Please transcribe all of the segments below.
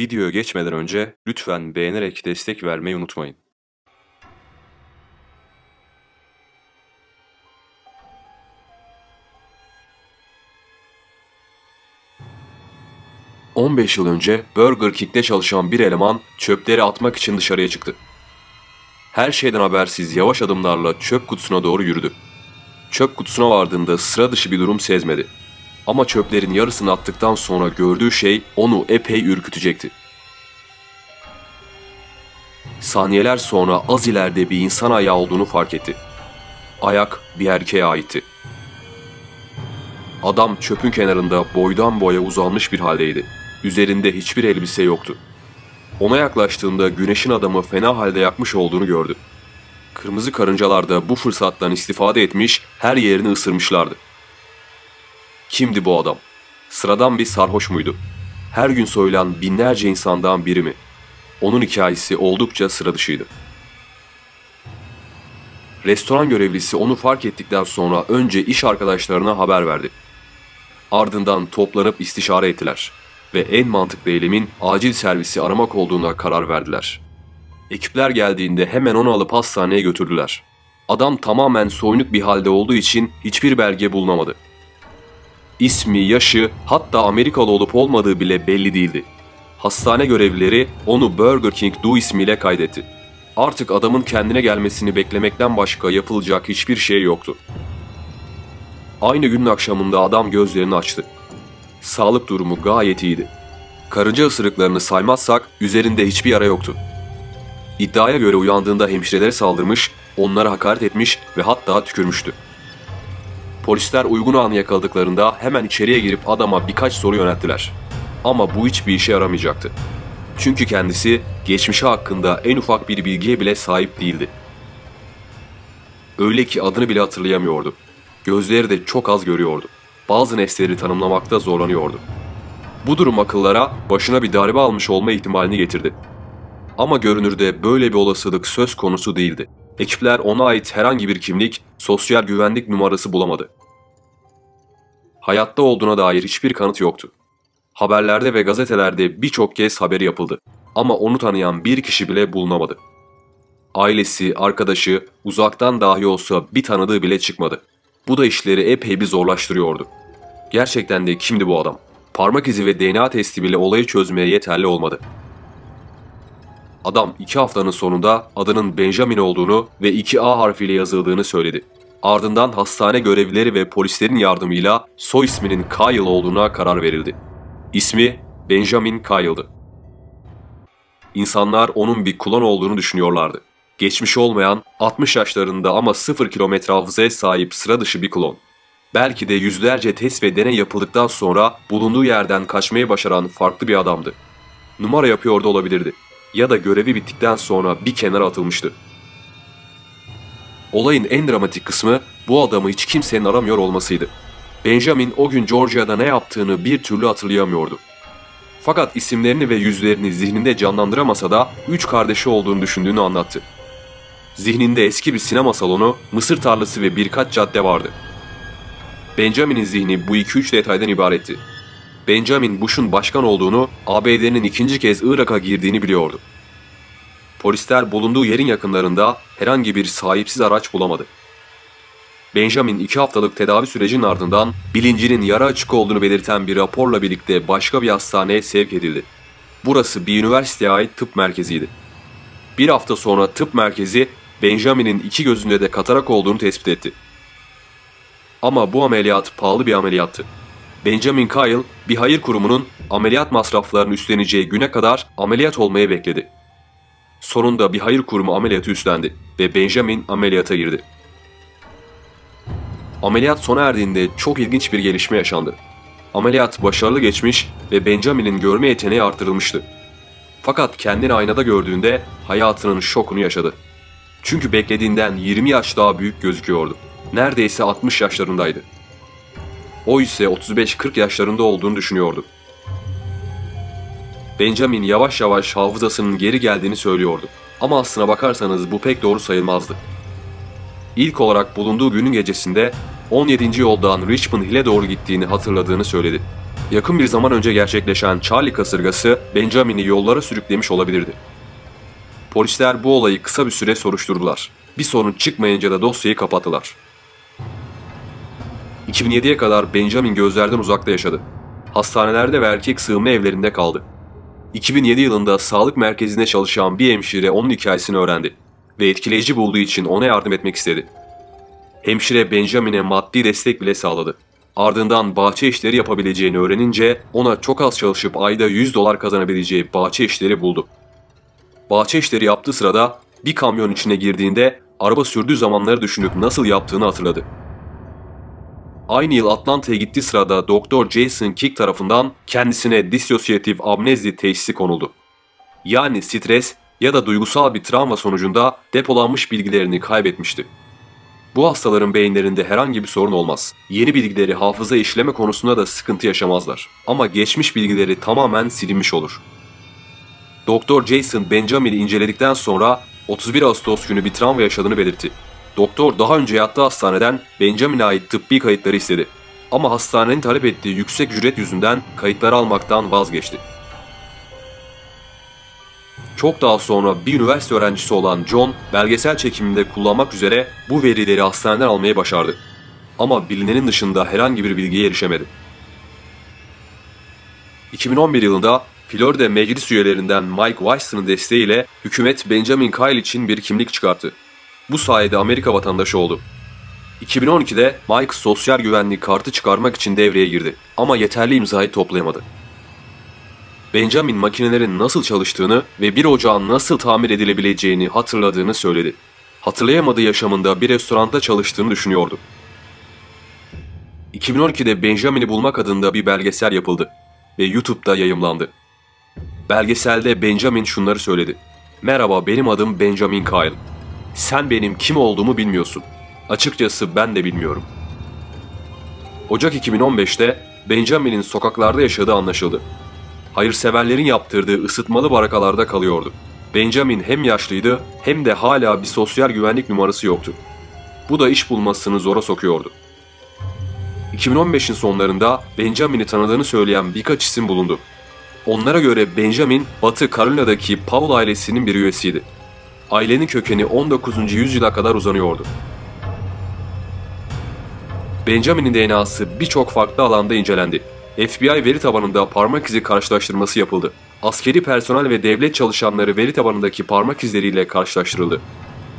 Videoya geçmeden önce lütfen beğenerek destek vermeyi unutmayın. ...15 yıl önce Burger King'de çalışan bir eleman çöpleri atmak için dışarıya çıktı. Her şeyden habersiz yavaş adımlarla çöp kutusuna doğru yürüdü. Çöp kutusuna vardığında sıra dışı bir durum sezmedi. Ama çöplerin yarısını attıktan sonra gördüğü şey onu epey ürkütecekti. Saniyeler sonra az ileride bir insan ayağı olduğunu fark etti. Ayak bir erkeğe aitti. Adam çöpün kenarında boydan boya uzanmış bir haldeydi. Üzerinde hiçbir elbise yoktu. Ona yaklaştığında güneşin adamı fena halde yakmış olduğunu gördü. Kırmızı karıncalar da bu fırsattan istifade etmiş, her yerini ısırmışlardı. Kimdi bu adam? Sıradan bir sarhoş muydu? Her gün soyulan binlerce insandan biri mi? Onun hikayesi oldukça sıra dışıydı. Restoran görevlisi onu fark ettikten sonra önce iş arkadaşlarına haber verdi. Ardından toplanıp istişare ettiler ve en mantıklı eylemin acil servisi aramak olduğuna karar verdiler. Ekipler geldiğinde hemen onu alıp hastaneye götürdüler. Adam tamamen soyunuk bir halde olduğu için hiçbir belge bulunamadı. İsmi, yaşı, hatta Amerikalı olup olmadığı bile belli değildi. Hastane görevlileri onu Burger King Du ismiyle kaydetti. Artık adamın kendine gelmesini beklemekten başka yapılacak hiçbir şey yoktu. Aynı günün akşamında adam gözlerini açtı. Sağlık durumu gayet iyiydi. Karınca ısırıklarını saymazsak üzerinde hiçbir yara yoktu. İddiaya göre uyandığında hemşirelere saldırmış, onlara hakaret etmiş ve hatta tükürmüştü. Polisler uygun anı yakaladıklarında hemen içeriye girip adama birkaç soru yönelttiler. Ama bu hiçbir işe yaramayacaktı. Çünkü kendisi geçmişi hakkında en ufak bir bilgiye bile sahip değildi. Öyle ki adını bile hatırlayamıyordu. Gözleri de çok az görüyordu. Bazı nesneleri tanımlamakta zorlanıyordu. Bu durum akıllara başına bir darbe almış olma ihtimalini getirdi. Ama görünürde böyle bir olasılık söz konusu değildi. Ekipler ona ait herhangi bir kimlik, sosyal güvenlik numarası bulamadı. Hayatta olduğuna dair hiçbir kanıt yoktu. Haberlerde ve gazetelerde birçok kez haberi yapıldı. Ama onu tanıyan bir kişi bile bulunamadı. Ailesi, arkadaşı, uzaktan dahi olsa bir tanıdığı bile çıkmadı. Bu da işleri epey bir zorlaştırıyordu. Gerçekten de kimdi bu adam? Parmak izi ve DNA testi bile olayı çözmeye yeterli olmadı. Adam iki haftanın sonunda adının Benjamin olduğunu ve iki A harfiyle yazıldığını söyledi. Ardından hastane görevlileri ve polislerin yardımıyla soy isminin Kyle olduğuna karar verildi. İsmi Benjamin Kyle'dı. İnsanlar onun bir klon olduğunu düşünüyorlardı. Geçmiş olmayan, 60 yaşlarında ama 0 kilometre hafızaya sahip sıra dışı bir klon. Belki de yüzlerce test ve deney yapıldıktan sonra bulunduğu yerden kaçmayı başaran farklı bir adamdı. Numara yapıyor da olabilirdi. Ya da görevi bittikten sonra bir kenara atılmıştı. Olayın en dramatik kısmı bu adamı hiç kimsenin aramıyor olmasıydı. Benjamin o gün Georgia'da ne yaptığını bir türlü hatırlayamıyordu. Fakat isimlerini ve yüzlerini zihninde canlandıramasa da üç kardeşi olduğunu düşündüğünü anlattı. Zihninde eski bir sinema salonu, mısır tarlası ve birkaç cadde vardı. Benjamin'in zihni bu iki üç detaydan ibaretti. Benjamin Bush'un başkan olduğunu, ABD'nin ikinci kez Irak'a girdiğini biliyordu. Polisler bulunduğu yerin yakınlarında herhangi bir sahipsiz araç bulamadı. Benjamin iki haftalık tedavi sürecinin ardından bilincinin yara açık olduğunu belirten bir raporla birlikte başka bir hastaneye sevk edildi. Burası bir üniversiteye ait tıp merkeziydi. Bir hafta sonra tıp merkezi Benjamin'in iki gözünde de katarak olduğunu tespit etti. Ama bu ameliyat pahalı bir ameliyattı. Benjamin Kyle bir hayır kurumunun ameliyat masraflarını üstleneceği güne kadar ameliyat olmayı bekledi. Sonunda bir hayır kurumu ameliyatı üstlendi ve Benjamin ameliyata girdi. Ameliyat sona erdiğinde çok ilginç bir gelişme yaşandı. Ameliyat başarılı geçmiş ve Benjamin'in görme yeteneği arttırılmıştı. Fakat kendini aynada gördüğünde hayatının şokunu yaşadı. Çünkü beklediğinden 20 yaş daha büyük gözüküyordu. Neredeyse 60 yaşlarındaydı. O ise 35-40 yaşlarında olduğunu düşünüyordu. Benjamin yavaş yavaş hafızasının geri geldiğini söylüyordu. Ama aslına bakarsanız bu pek doğru sayılmazdı. İlk olarak bulunduğu günün gecesinde 17. yoldan Richmond Hill'e doğru gittiğini hatırladığını söyledi. yakın bir zaman önce gerçekleşen Charlie kasırgası Benjamin'i yollara sürüklemiş olabilirdi. Polisler bu olayı kısa bir süre soruşturdular. Bir sorun çıkmayınca da dosyayı kapattılar. 2007'ye kadar Benjamin gözlerden uzakta yaşadı. Hastanelerde ve erkek sığınma evlerinde kaldı. 2007 yılında sağlık merkezinde çalışan bir hemşire onun hikayesini öğrendi ve etkileyici bulduğu için ona yardım etmek istedi. Hemşire Benjamin'e maddi destek bile sağladı. Ardından bahçe işleri yapabileceğini öğrenince ona çok az çalışıp ayda 100 dolar kazanabileceği bahçe işleri buldu. Bahçe işleri yaptığı sırada bir kamyon içine girdiğinde araba sürdüğü zamanları düşünüp nasıl yaptığını hatırladı. Aynı yıl Atlanta'ya gittiği sırada Doktor Jason Kick tarafından kendisine disosiyatif amnezi teşhisi konuldu. Yani stres ya da duygusal bir travma sonucunda depolanmış bilgilerini kaybetmişti. Bu hastaların beyinlerinde herhangi bir sorun olmaz. Yeni bilgileri hafıza işleme konusunda da sıkıntı yaşamazlar. Ama geçmiş bilgileri tamamen silinmiş olur. Doktor Jason Benjamin'i inceledikten sonra 31 Ağustos günü bir travma yaşadığını belirtti. Doktor daha önce yattığı hastaneden Benjamin'e ait tıbbi kayıtları istedi. Ama hastanenin talep ettiği yüksek ücret yüzünden kayıtları almaktan vazgeçti. Çok daha sonra bir üniversite öğrencisi olan John, belgesel çekiminde kullanmak üzere bu verileri hastaneden almayı başardı. Ama bilinenin dışında herhangi bir bilgiye erişemedi. 2011 yılında Florida meclis üyelerinden Mike Weiss'ın desteğiyle hükümet Benjamin Kyle için bir kimlik çıkarttı. Bu sayede Amerika vatandaşı oldu. 2012'de Mike sosyal güvenlik kartı çıkarmak için devreye girdi ama yeterli imzayı toplayamadı. Benjamin makinelerin nasıl çalıştığını ve bir ocağın nasıl tamir edilebileceğini hatırladığını söyledi. Hatırlayamadığı yaşamında bir restoranda çalıştığını düşünüyordu. 2012'de Benjamin'i bulmak adında bir belgesel yapıldı ve YouTube'da yayımlandı. Belgeselde Benjamin şunları söyledi. Merhaba benim adım Benjamin Kyle. Sen benim kim olduğumu bilmiyorsun. Açıkçası ben de bilmiyorum. Ocak 2015'te Benjamin'in sokaklarda yaşadığı anlaşıldı. Hayırseverlerin yaptırdığı ısıtmalı barakalarda kalıyordu. Benjamin hem yaşlıydı hem de hala bir sosyal güvenlik numarası yoktu. Bu da iş bulmasını zora sokuyordu. 2015'in sonlarında Benjamin'i tanıdığını söyleyen birkaç isim bulundu. Onlara göre Benjamin, Batı Carolina'daki Paul ailesinin bir üyesiydi. Ailenin kökeni 19. yüzyıla kadar uzanıyordu. Benjamin'in DNA'sı birçok farklı alanda incelendi. FBI veri tabanında parmak izi karşılaştırması yapıldı. Askeri personel ve devlet çalışanları veri tabanındaki parmak izleriyle karşılaştırıldı.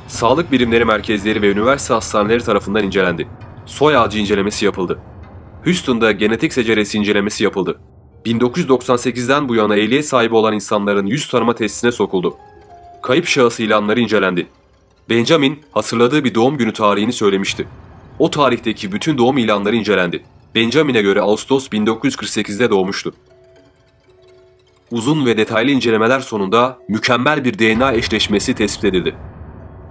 Sağlık bilimleri merkezleri ve üniversite hastaneleri tarafından incelendi. Soy ağacı incelemesi yapıldı. Houston'da genetik seceresi incelemesi yapıldı. 1998'den bu yana ehliyet sahibi olan insanların yüz tanıma testine sokuldu. Kayıp şahıs ilanları incelendi. Benjamin hatırladığı bir doğum günü tarihini söylemişti. O tarihteki bütün doğum ilanları incelendi. Benjamin'e göre Ağustos 1948'de doğmuştu. Uzun ve detaylı incelemeler sonunda mükemmel bir DNA eşleşmesi tespit edildi.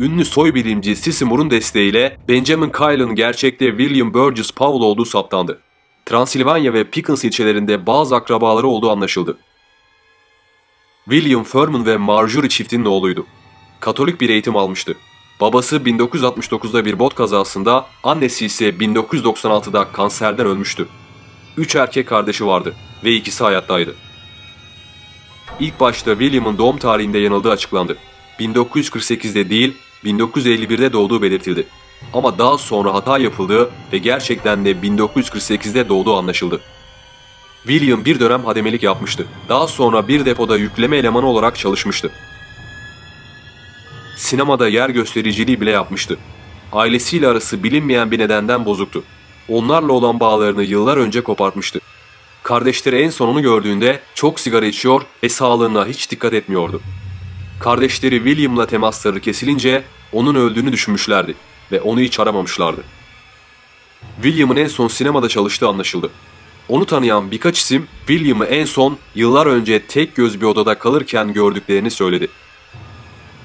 Ünlü soy bilimci Sisimore'un desteğiyle Benjamin Kyle'ın gerçekte William Burgess Powell olduğu saptandı. Transilvanya ve Pickens ilçelerinde bazı akrabaları olduğu anlaşıldı. William Furman ve Marjorie çiftinin oğluydu. Katolik bir eğitim almıştı. Babası 1969'da bir bot kazasında, annesi ise 1996'da kanserden ölmüştü. Üç erkek kardeşi vardı ve ikisi hayattaydı. İlk başta William'ın doğum tarihinde yanıldığı açıklandı. 1948'de değil, 1951'de doğduğu belirtildi. Ama daha sonra hata yapıldığı ve gerçekten de 1948'de doğduğu anlaşıldı. William bir dönem hademelik yapmıştı. Daha sonra bir depoda yükleme elemanı olarak çalışmıştı. Sinemada yer göstericiliği bile yapmıştı. Ailesiyle arası bilinmeyen bir nedenden bozuktu. Onlarla olan bağlarını yıllar önce kopartmıştı. Kardeşleri en son onu gördüğünde çok sigara içiyor ve sağlığına hiç dikkat etmiyordu. Kardeşleri William'la temasları kesilince onun öldüğünü düşünmüşlerdi ve onu hiç aramamışlardı. William'ın en son sinemada çalıştığı anlaşıldı. Onu tanıyan birkaç isim William'ı en son yıllar önce tek göz bir odada kalırken gördüklerini söyledi.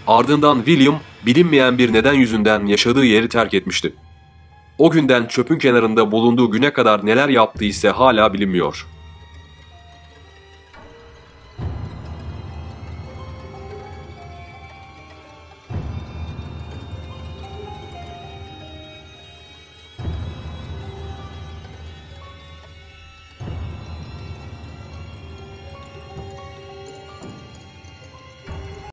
Ardından William bilinmeyen bir neden yüzünden yaşadığı yeri terk etmişti. O günden çöpün kenarında bulunduğu güne kadar neler yaptığı ise hala bilinmiyor.